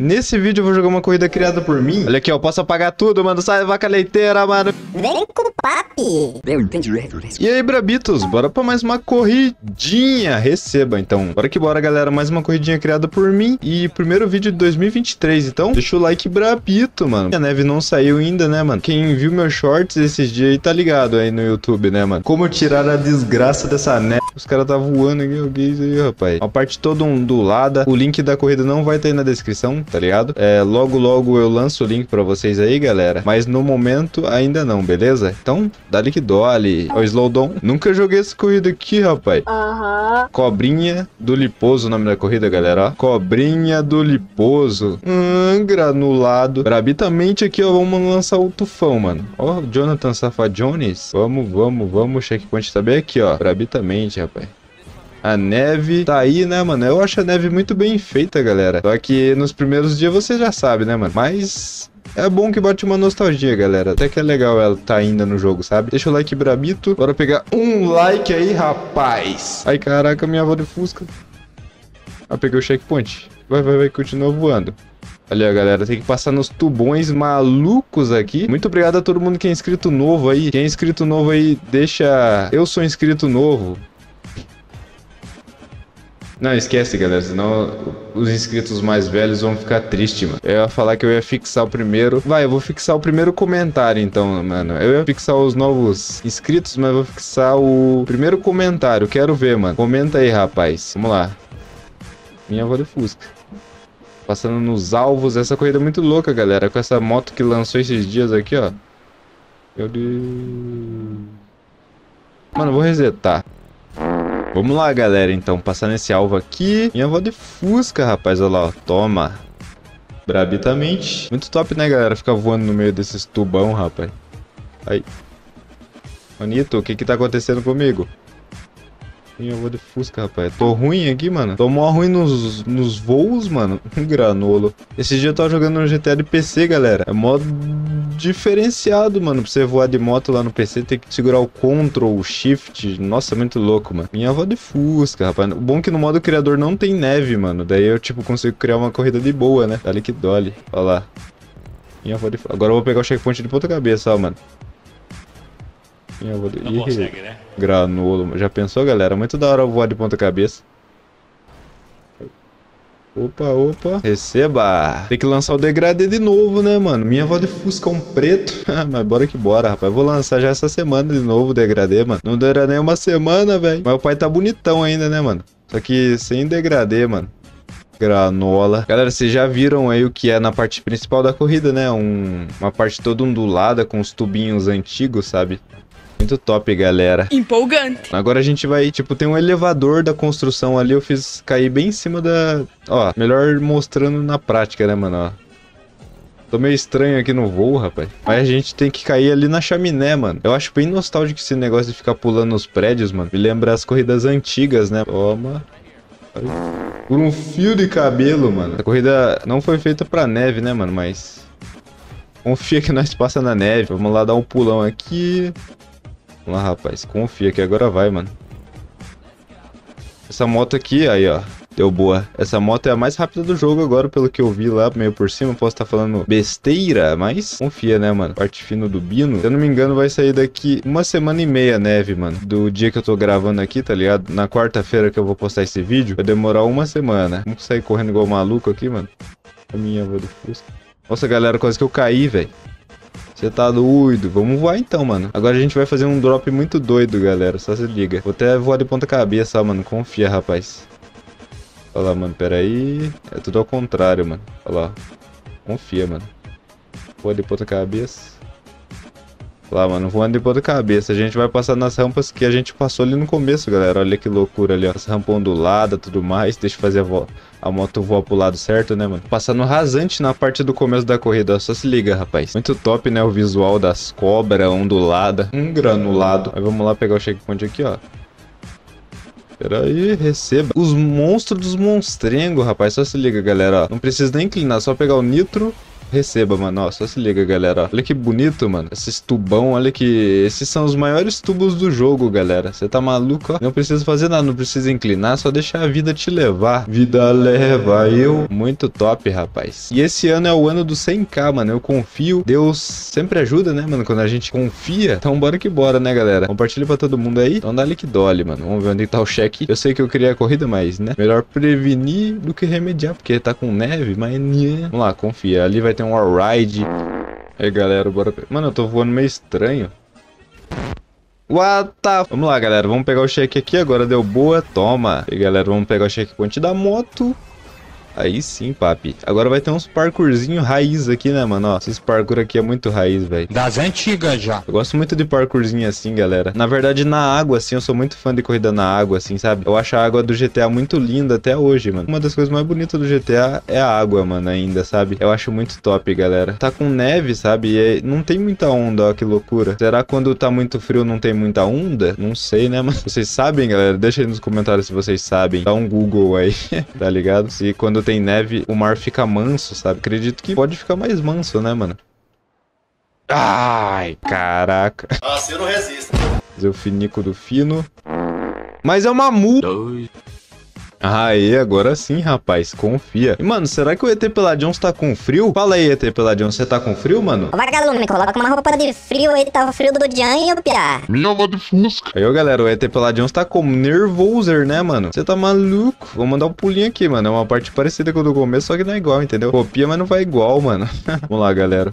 Nesse vídeo eu vou jogar uma corrida criada por mim. Olha aqui, ó, posso apagar tudo, mano. Sai, vaca leiteira, mano. Vem com o papi. E aí, Brabitos, bora pra mais uma corridinha. Receba, então. Bora que bora, galera. Mais uma corridinha criada por mim. E primeiro vídeo de 2023, então deixa o like Brabito, mano. A neve não saiu ainda, né, mano? Quem viu meus shorts esses dias aí tá ligado aí no YouTube, né, mano? Como tirar a desgraça dessa neve. Os caras tá voando aqui, alguém aí, rapaz. Uma parte toda ondulada. O link da corrida não vai estar aí na descrição, tá ligado? É, logo, logo eu lanço o link pra vocês aí, galera. Mas no momento ainda não, beleza? Então, dá que dole. O Slowdown. Nunca joguei essa corrida aqui, rapaz. Aham. Cobrinha do Liposo, o nome da corrida, galera, ó. Cobrinha do Liposo. Hum, granulado. Brabitamente aqui, ó, vamos lançar o tufão, mano. Ó, Jonathan Safajones. Vamos, vamos, vamos. Checkpoint tá bem aqui, ó. Brabitamente, rapaz. A neve tá aí, né, mano? Eu acho a neve muito bem feita, galera. Só que nos primeiros dias você já sabe, né, mano? Mas é bom que bate uma nostalgia, galera. Até que é legal ela tá ainda no jogo, sabe? Deixa o like brabito. Bora pegar um like aí, rapaz. Ai, caraca, minha avó de Fusca. Ah, peguei o checkpoint. Vai, vai, vai, continua voando. Ó, galera, tem que passar nos tubões malucos aqui. Muito obrigado a todo mundo que é inscrito novo aí. Quem é inscrito novo aí, deixa... Eu sou inscrito novo. Não, esquece, galera, senão os inscritos mais velhos vão ficar tristes, mano. Eu ia falar que eu ia fixar o primeiro. Vai, eu vou fixar o primeiro comentário, então, mano. Eu ia fixar os novos inscritos, mas vou fixar o primeiro comentário. Quero ver, mano. Comenta aí, rapaz. Vamos lá. Minha avó de Fusca. Passando nos alvos. Essa corrida é muito louca, galera. Com essa moto que lançou esses dias aqui, ó. Eu de... Mano, eu vou resetar. Vamos lá, galera, então. Passar nesse alvo aqui. Minha avó de Fusca, rapaz. Olha lá. Toma. Brabitamente. Muito top, né, galera? Ficar voando no meio desses tubão, rapaz. Aí. Manito, o que que tá acontecendo comigo? Minha avó de Fusca, rapaz. Tô ruim aqui, mano. Tô mó ruim nos, nos voos, mano. Granolo. Esse dia eu tava jogando no GTA de PC, galera. É modo diferenciado, mano. Pra você voar de moto lá no PC, tem que segurar o Ctrl, o Shift. Nossa, muito louco, mano. Minha avó de Fusca, rapaz. O bom é que no modo criador não tem neve, mano. Daí eu, tipo, consigo criar uma corrida de boa, né? Dali que dole. Olha lá. Minha avó de Agora eu vou pegar o checkpoint de ponta cabeça, ó, mano. Minha avó de... Não Ih, consegue, né? Granolo. Já pensou, galera? Muito da hora voar de ponta cabeça. Opa, opa. Receba. Tem que lançar o degradê de novo, né, mano? Minha avó de Fusca um preto. Mas bora que bora, rapaz. Vou lançar já essa semana de novo o degradê, mano. Não dura nem uma semana, velho. Mas o pai tá bonitão ainda, né, mano? Só que sem degradê, mano. Granola. Galera, vocês já viram aí o que é na parte principal da corrida, né? Um, uma parte toda ondulada com os tubinhos antigos, sabe? Muito top, galera. Empolgante. Agora a gente vai, tipo, tem um elevador da construção ali, eu fiz cair bem em cima da... Ó, melhor mostrando na prática, né, mano, ó. Tô meio estranho aqui no voo, rapaz. Mas a gente tem que cair ali na chaminé, mano. Eu acho bem nostálgico esse negócio de ficar pulando nos prédios, mano. Me lembra as corridas antigas, né? Toma. Por um fio de cabelo, mano. A corrida não foi feita pra neve, né, mano? Mas... Confia que nós passa na neve. Vamos lá dar um pulão aqui. Vamos lá, rapaz. Confia que agora vai, mano. Essa moto aqui, aí, ó. Deu boa. Essa moto é a mais rápida do jogo agora, pelo que eu vi lá, meio por cima. Posso estar falando besteira, mas confia, né, mano? Parte fino do Bino. Se eu não me engano, vai sair daqui uma semana e meia neve, mano. Do dia que eu tô gravando aqui, tá ligado? Na quarta-feira que eu vou postar esse vídeo, vai demorar uma semana. Vamos sair correndo igual maluco aqui, mano. A minha avó do Fusca. Nossa, galera, quase que eu caí, velho. Você tá doido? Vamos voar então, mano. Agora a gente vai fazer um drop muito doido, galera. Só se liga. Vou até voar de ponta cabeça, mano. Confia, rapaz. Olha lá, mano. Pera aí. É tudo ao contrário, mano. Olha lá. Confia, mano. Voa de ponta cabeça. Lá, mano. Voando de ponta cabeça. A gente vai passar nas rampas que a gente passou ali no começo, galera. Olha que loucura ali, ó. Essa rampa ondulada, tudo mais. Deixa eu fazer a volta a moto voa pro lado certo, né, mano? Passando rasante na parte do começo da corrida, só se liga, rapaz. Muito top, né, o visual das cobras ondulada, um granulado. Aí vamos lá pegar o checkpoint aqui, ó. Pera aí, receba. Os monstros dos monstrengos, rapaz. Só se liga, galera. Ó. Não precisa nem inclinar, só pegar o nitro receba, mano. Ó, só se liga, galera. Olha que bonito, mano. Esses tubão, olha que... Esses são os maiores tubos do jogo, galera. Você tá maluco, ó? Não precisa fazer nada, não precisa inclinar, só deixar a vida te levar. Vida leva eu. Muito top, rapaz. E esse ano é o ano do 100k, mano. Eu confio. Deus sempre ajuda, né, mano? Quando a gente confia. Então bora que bora, né, galera? Compartilha pra todo mundo aí. Então dá que dole, mano. Vamos ver onde tá o cheque. Eu sei que eu queria a corrida, mas, né? Melhor prevenir do que remediar, porque tá com neve, mas... Vamos lá, confia. Ali vai ter um ride. Aí, galera, bora... Mano, eu tô voando meio estranho. What the... Vamos lá, galera. Vamos pegar o cheque aqui. Agora deu boa. Toma. E, galera, vamos pegar o checkpoint da moto. Aí sim, papi. Agora vai ter uns parkourzinho raiz aqui, né, mano? Ó, esses parkour aqui é muito raiz, velho. Das antigas já. Eu gosto muito de parkourzinho assim, galera. Na verdade, na água, assim, eu sou muito fã de corrida na água, assim, sabe? Eu acho a água do GTA muito linda até hoje, mano. Uma das coisas mais bonitas do GTA é a água, mano, ainda, sabe? Eu acho muito top, galera. Tá com neve, sabe? E não tem muita onda, ó, que loucura. Será quando tá muito frio não tem muita onda? Não sei, né, mano? Vocês sabem, galera? Deixa aí nos comentários se vocês sabem. Dá um Google aí, tá ligado? Se quando tem neve, o mar fica manso, sabe? Acredito que pode ficar mais manso, né, mano? Ai, caraca. Assim eu não resisto. Fazer o finico do fino. Mas é uma mu... Dois. Aê, agora sim, rapaz, confia. E, mano, será que o ET Peladion tá com frio? Fala aí, ET Peladion, você tá com frio, mano? Ô, vagalume, me coloca uma roupa de frio aí, tava frio do dia e eu pirar. Minha avó de fusca. Aí, ó, galera, o ET Peladion tá como nervoser, né, mano? Você tá maluco? Vou mandar um pulinho aqui, mano. É uma parte parecida com o do começo, só que não é igual, entendeu? Copia, mas não vai igual, mano. Vamos lá, galera.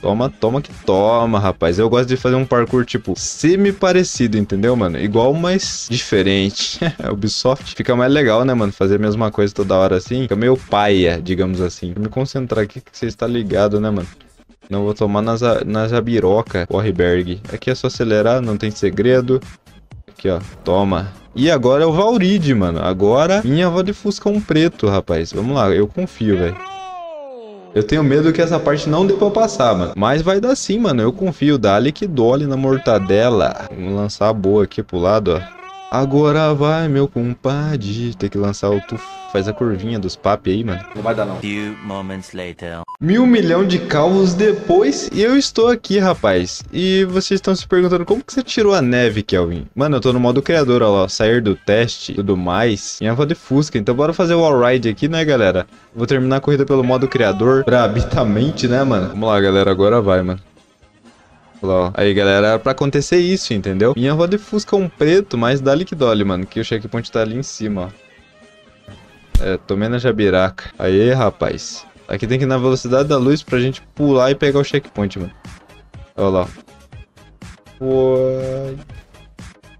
Toma, toma que toma, rapaz. Eu gosto de fazer um parkour, tipo, semi-parecido, entendeu, mano? Igual, mas diferente. Ubisoft fica mais legal, né, mano? Fazer a mesma coisa toda hora assim. Fica meio paia, digamos assim. Vou me concentrar aqui que você está ligado, né, mano? Não vou tomar na, na jabiroca, Warberg. Aqui é só acelerar, não tem segredo. Aqui, ó. Toma. E agora é o Valride, mano. Agora minha avó de Fusca um preto, rapaz. Vamos lá, eu confio, velho. Eu tenho medo que essa parte não dê pra passar, mano. Mas vai dar sim, mano. Eu confio. Dá-lhe que dole na mortadela. Vamos lançar a boa aqui pro lado, ó. Agora vai, meu compadre. Tem que lançar o tu faz a curvinha dos papi aí, mano. Não vai dar, não. Few moments later. Mil milhão de calvos depois e eu estou aqui, rapaz. E vocês estão se perguntando como que você tirou a neve, Kelvin? Mano, eu tô no modo criador, ó, sair do teste, tudo mais. Minha avó de Fusca, então bora fazer o all-ride aqui, né, galera? Vou terminar a corrida pelo modo criador, brabitamente, né, mano? Vamos lá, galera, agora vai, mano. Lá, Aí, galera, era pra acontecer isso, entendeu? Minha roda de Fusca é um preto, mas dá que dole, mano. Que o checkpoint tá ali em cima, ó. É, tomei na jabiraca. Aí, rapaz. Aqui tem que ir na velocidade da luz pra gente pular e pegar o checkpoint, mano. Olha lá. Uai.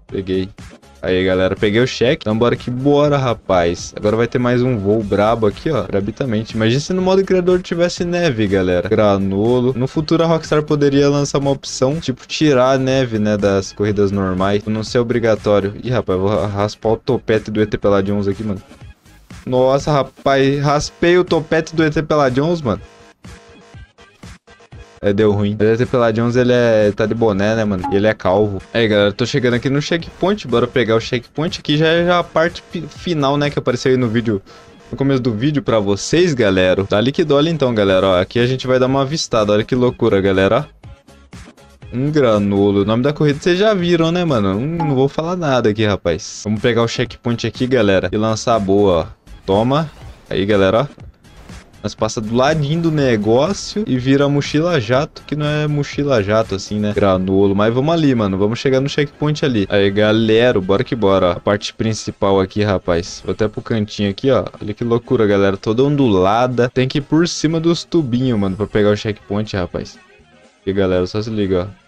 Peguei. Aí, galera, peguei o cheque. Então, bora que bora, rapaz. Agora vai ter mais um voo brabo aqui, ó. Brabitamente. Imagina se no modo criador tivesse neve, galera. Granolo. No futuro, a Rockstar poderia lançar uma opção, tipo, tirar a neve, né, das corridas normais. Não ser obrigatório. Ih, rapaz, vou raspar o topete do ET Peladions aqui, mano. Nossa, rapaz, raspei o topete do ET Peladions, mano. É, deu ruim. O ET Peladions, ele é... tá de boné, né, mano? E ele é calvo. Aí, galera, tô chegando aqui no checkpoint. Bora pegar o checkpoint. Aqui já é já a parte final, né, que apareceu aí no vídeo no começo do vídeo pra vocês, galera. Dá liquidole então, galera, ó. Aqui a gente vai dar uma avistada. Olha que loucura, galera. Um granulo. O nome da corrida vocês já viram, né, mano? Hum, não vou falar nada aqui, rapaz. Vamos pegar o checkpoint aqui, galera. E lançar a boa, ó. Toma. Aí, galera, ó. Nós passa do ladinho do negócio e vira mochila jato, que não é mochila jato assim, né? Granulo. Mas vamos ali, mano. Vamos chegar no checkpoint ali. Aí, galera, bora que bora. A parte principal aqui, rapaz. Vou até pro cantinho aqui, ó. Olha que loucura, galera. Toda ondulada. Tem que ir por cima dos tubinhos, mano, pra pegar o checkpoint, rapaz. E galera, só se liga, ó.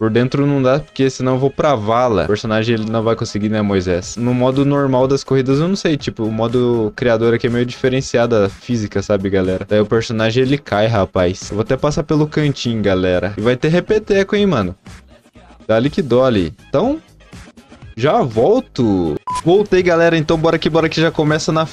Por dentro não dá, porque senão eu vou pra vala. O personagem ele não vai conseguir, né, Moisés? No modo normal das corridas, eu não sei. Tipo, o modo criador aqui é meio diferenciado da física, sabe, galera? Daí o personagem ele cai, rapaz. Eu vou até passar pelo cantinho, galera. E vai ter repeteco, hein, mano. Dá-lhe que dole. Então, já volto. Voltei, galera. Então bora que bora que já começa na...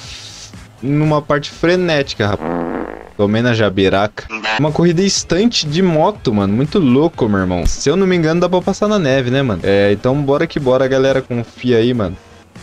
Numa parte frenética, rapaz. Tomei na jabiraca. Uma corrida estante de moto, mano. Muito louco, meu irmão. Se eu não me engano, dá pra passar na neve, né, mano? É, então bora que bora, galera. Confia aí, mano.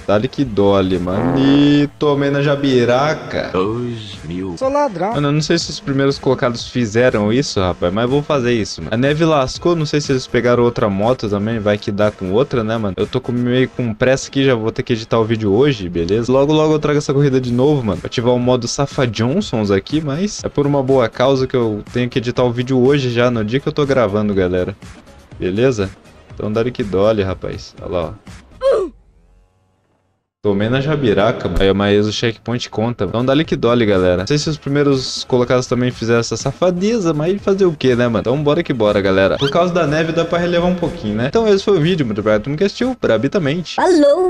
Dali que dole, mano. E tomei na jabiraca. Dois mil. Sou ladrão. Mano, eu não sei se os primeiros colocados fizeram isso, rapaz, mas vou fazer isso, mano. A neve lascou, não sei se eles pegaram outra moto também, vai que dá com outra, né, mano? Eu tô com meio com pressa aqui, já vou ter que editar o vídeo hoje, beleza? Logo, logo eu trago essa corrida de novo, mano. Ativar o modo Safa Johnsons aqui, mas é por uma boa causa que eu tenho que editar o vídeo hoje já, no dia que eu tô gravando, galera. Beleza? Então dá que dole, rapaz. Olha lá, ó. Tomei na jabiraca, mas- mas o checkpoint conta. Então dá que dole, galera. Não sei se os primeiros colocados também fizeram essa safadeza, mas fazer o que, né, mano? Então bora que bora, galera. Por causa da neve dá pra relevar um pouquinho, né? Então esse foi o vídeo, muito obrigado por me assistiu, brabitamente. Falou!